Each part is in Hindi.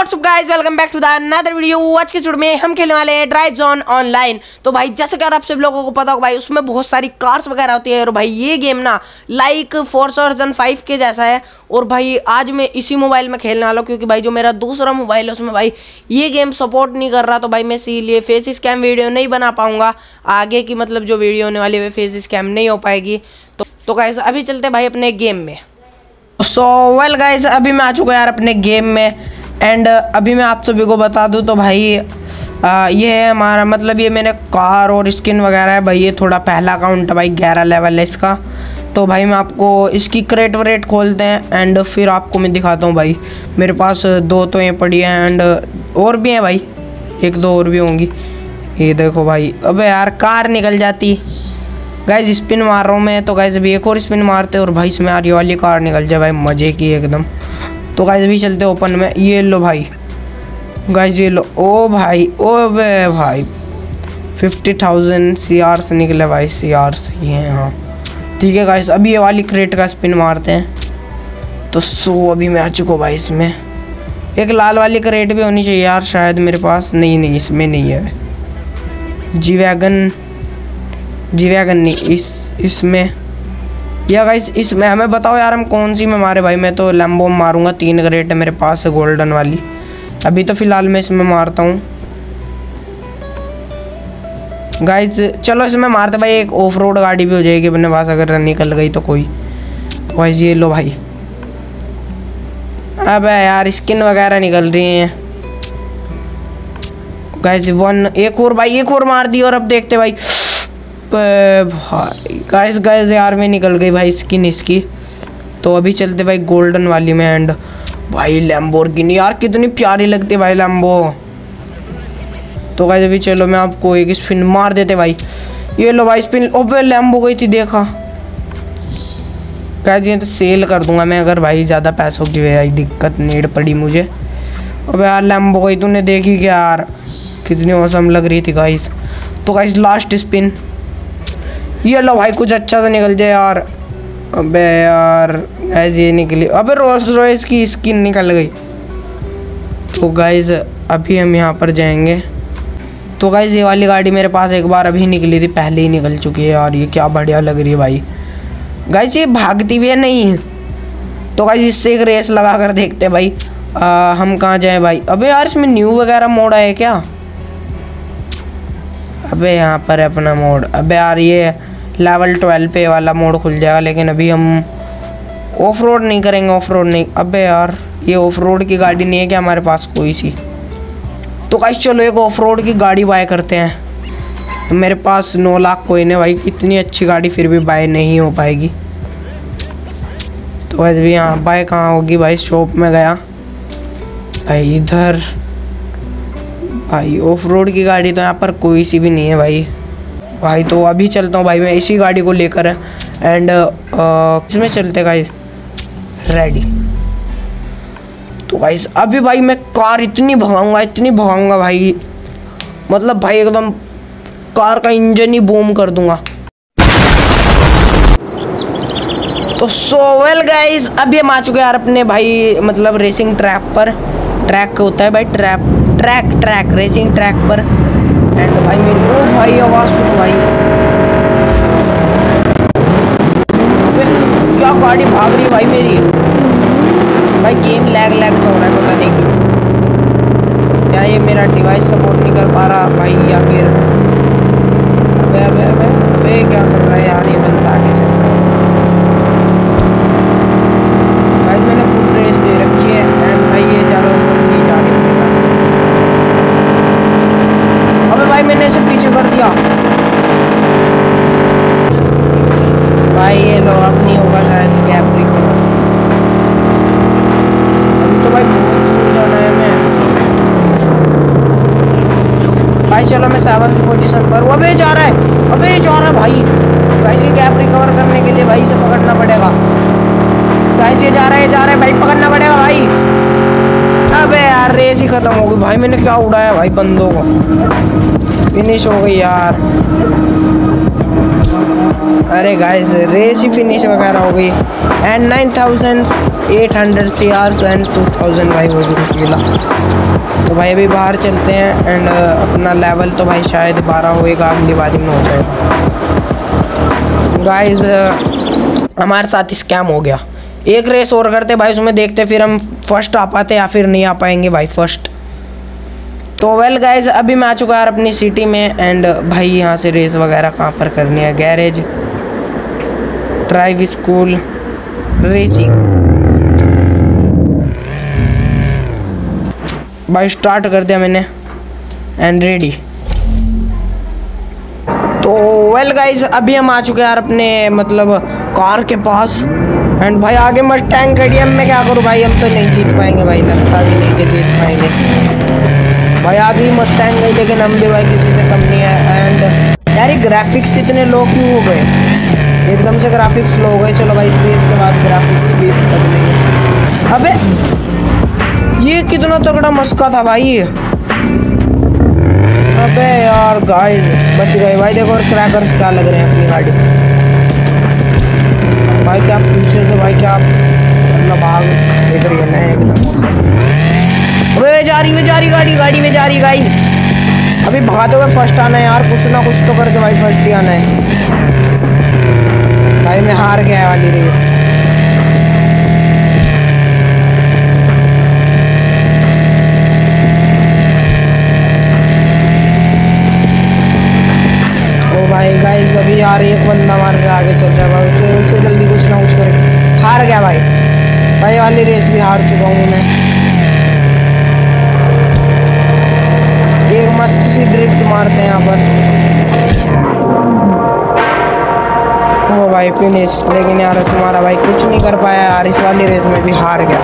Guys welcome back to the another video आज के चुड़ में हम खेलने वाले हैं ड्राइव जोन ऑनलाइन तो भाई, जैसे कि आप सब लोगों को पता होगा भाई, उसमें बहुत सारी कार्स वगैरह होती है। और भाई, ये गेम ना लाइक फोर्स वर्जन फाइव के जैसा है। और भाई, आज मैं इसी मोबाइल में खेलने वाला हूँ, क्योंकि भाई, जो मेरा दूसरा मोबाइल है, उसमें भाई, ये गेम सपोर्ट नहीं कर रहा। तो भाई, मैं इसीलिए फेस स्कैम वीडियो नहीं बना पाऊँगा। आगे की मतलब जो वीडियो होने वाली है फेस स्कैम नहीं हो पाएगी। तो तो अभी चलते भाई अपने गेम में। सो वेल गाइस अभी मैं आ चुका यार अपने गेम में। एंड अभी मैं आप सभी को बता दूँ तो भाई आ, ये है हमारा मतलब ये मेरे कार और स्किन वगैरह है भाई ये थोड़ा पहला अकाउंट है भाई ग्यारह लेवल है इसका। तो भाई मैं आपको इसकी क्रेट वरेट खोलते हैं एंड फिर आपको मैं दिखाता हूँ भाई। मेरे पास दो तो ये पड़ी हैं एंड और भी हैं भाई। एक दो और भी होंगी। ये देखो भाई अबे यार कार निकल जाती। गाइज़ स्पिन मार रहा हूँ मैं तो गाइज़ अभी एक और स्पिन मारते और भाई इसमें यार ये वाली कार निकल जाए भाई मज़े की एकदम। तो गाइज़ अभी चलते ओपन में। ये लो भाई। गाइज़ ये लो। ओ भाई, ओ बे भाई। फिफ्टी थाउज़ेंड सी आर से निकले भाई सी आर से ये हैं हाँ। ठीक है गाइज़ अभी ये वाली क्रेट का स्पिन मारते हैं। तो सो अभी मैं आ चुका भाई इसमें। एक लाल वाली क्रेट भी होनी चाहिए यार, शायद मेरे पास। नहीं नहीं, इसमें नहीं है। जी वैगन जी वैगन नहीं, इस, इसमें। या गाइस इसमें हमें बताओ यार, हम कौन सी में मारे? भाई, मैं तो लैम्बो मारूँगा, तीन ग्रेट है मेरे पास गोल्डन वाली। अभी तो फ़िलहाल मैं इसमें मारता हूँ। गाइस चलो इसमें मारते भाई, एक ऑफ़ रोड गाड़ी भी हो जाएगी अपने पास, अगर निकल गई तो कोई। तो ये लो भाई। अब यार स्किन वगैरह निकल रही हैं। गाइस वन एक और, भाई, एक और मार दी और अब देखते भाई। भाई गाइस गाइस यार, में निकल गई भाई स्किन इसकी। तो अभी चलते भाई गोल्डन वाली में एंड भाई लैम्बोर्गिनी यार, कितनी प्यारी लगती है भाई लैम्बो तो गाइस अभी चलो, मैं आपको एक स्पिन मार देते भाई। ये लो भाई स्पिन ओबे लैम्बो गई थी, देखा। कह दिए तो सेल कर दूँगा मैं, अगर भाई ज़्यादा पैसों की भाई दिक्कत नीड पड़ी मुझे। अब यार लैम्बो गई, तूने देखी क्या, यार? कितनी मौसम लग रही थी गाइस तो गाइस लास्ट स्पिन ये लो भाई कुछ अच्छा सा निकल जाए यार। अबे यार ऐसे ये निकली। अबे रोल्स रॉयस की स्किन निकल गई। तो गाइज़ अभी हम यहाँ पर जाएँगे। तो गाइज़ ये वाली गाड़ी मेरे पास एक बार अभी निकली थी पहले ही निकल चुकी है यार। ये क्या बढ़िया लग रही है भाई। गाइज़ ये भागती भी है नहीं। तो गाइज़ इससे एक रेस लगा कर देखते भाई। आ, हम कहाँ जाए भाई? अबे यार इसमें न्यू वगैरह मोड है क्या? अबे यहाँ पर है अपना मोड अबे यार ये लेवल ट्वेल्व पे वाला मोड खुल जाएगा, लेकिन अभी हम ऑफ़ रोड नहीं करेंगे ऑफ़ रोड नहीं। अबे यार, ये ऑफ़ रोड की गाड़ी नहीं है क्या हमारे पास कोई सी? तो गाइस चलो एक ऑफ़ रोड की गाड़ी बाय करते हैं। तो मेरे पास नौ लाख कोई नहीं भाई, इतनी अच्छी गाड़ी फिर भी बाय नहीं हो पाएगी। तो वैसे भी यहाँ बाय कहाँ होगी भाई? शॉप में गया। भाई इधर, भाई ऑफ़ रोड की गाड़ी तो यहाँ पर कोई सी भी नहीं है भाई। भाई तो अभी चलता हूँ भाई मैं, इसी गाड़ी को लेकर एंड इसमें चलते गाइस रेडी तो गाइस अभी भाई मैं कार इतनी भगाऊँगा इतनी भगाऊँगा भाई। मतलब भाई एकदम कार का इंजन ही बूम कर दूँगा। तो सो वेल गाइस अभी हम आ चुके हैं यार अपने भाई मतलब रेसिंग ट्रैक पर। ट्रैक होता है भाई track track track racing track पर। एंड भाई मेरी ओ भाई आवाज़ सुनो भाई क्या गाड़ी भाग रही भाई मेरी? भाई गेम लैग लैग से हो रहा है, पता नहीं क्यों। क्या ये मेरा डिवाइस सपोर्ट नहीं कर पा रहा? भाई या फिर अबे अबे अबे अबे, क्या कर रहा है यार ये बंदा आगे चल भाई मैंने फुल रेस दे रखी है एंड भाई ये ज़्यादा ऊपर नहीं जा रही अबे भाई मैंने इसे पीछे कर दिया भाई ये लो अब नहीं होगा शायद गैप रिकवर अभी तो भाई बहुत दूर जाना है मैं भाई की सेवन पोजीशन पर अबे जा रहा है। अबे जा रहा है भाई। भाई से गैप रिकवर करने के लिए भाई से पकड़ना पड़ेगा। भाई से जा रहा है, जा रहा है। भाई, पकड़ना पड़ेगा भाई। अबे यार, रेस ही खत्म हो गई। भाई, मैंने क्या उड़ाया भाई बंदों को? फिनिश हो गई यार। अरे गाइस रेस ही फिनिश वगैरह हो गई। And nine thousand eight hundred cars and two thousand भाई वो मिला तो भाई अभी बाहर चलते हैं एंड अपना लेवल तो भाई शायद बारह होएगा, अगली बारी में हो जाएगा। गाइस हमारे साथ स्कैम हो गया। एक रेस और करते भाई, उसमें देखते फिर हम फ़र्स्ट आ पाते या फिर नहीं आ पाएँगे भाई फ़र्स्ट तो वेल गाइज़ अभी मैं आ चुका यार अपनी सिटी में एंड भाई यहाँ से रेस वगैरह कहाँ पर करनी है? गैरेज ड्राइव स्कूल रेसिंग भाई स्टार्ट कर दिया मैंने एंड रेडी तो वेल गाइज़ अभी हम आ चुके हैं यार अपने मतलब कार के पास. एंड भाई, आगे मस्ट टैंक है. मैं क्या करूँ भाई? हम तो नहीं जीत पाएँगे भाई. लगता भी नहीं कि जीत पाएँगे. भाई अभी मस्टैंग गई लेकिन हम भी भाई, किसी से कम नहीं है. एंड यार ग्राफिक्स इतने लो क्यों हो गए? से ग्राफिक्स लो गए, चलो भाई इसलिए इसके बाद ग्राफिक्स भी बदलेंगे। अबे, ये कितना तगड़ा मस्का था भाई। अबे यार गाइस बच गए। भाई देखो और क्रैकर्स क्या लग रहे हैं अपनी गाड़ी भाई क्या पीछे से, भाई क्या मतलब भाग देख रही है ना एकदम। अबे जा रही है जा रही गाड़ी गाड़ी, में जा रही गाइस अभी भागते हुए फ़र्स्ट आना है यार, कुछ ना कुछ तो करके भाई फ़र्स्ट ही आना है भाई मैं हार गया वाली रेस भाई गाइस अभी यार एक बंदा मार के आगे चल रहा है भाई। उसे उसे जल्दी कुछ ना कुछ करे। हार गया भाई। भाई, वाली रेस भी हार चुका हूँ मैं। एक मस्त सी ड्रिफ्ट मारते हैं यहाँ पर। ओ भाई फिनिश लेकिन यार, तुम्हारा भाई कुछ नहीं कर पाया यार। इस वाली रेस में भी हार गया।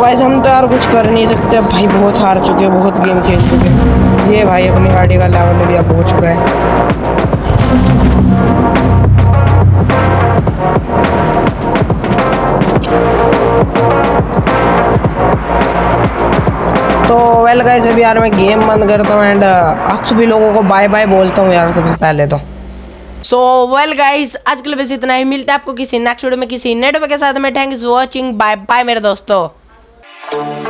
वैसे हम तो यार कुछ कर नहीं सकते। भाई बहुत हार चुके बहुत गेम खेल चुके ये भाई अपनी गाड़ी का लेवल भी अब हो चुका है। तो वेल गाइस अभी यार मैं गेम बंद करता हूँ एंड uh, आप सभी लोगों को बाय बाय बोलता हूँ यार सबसे पहले तो। सो वेल गाइज़ आज के लिए बस इतना ही। मिलता है आपको किसी नेक्स्ट वीडियो में किसी नेटवर्क के साथ में। थैंक्स वॉचिंग बाय बाय मेरे दोस्तों। Thank you.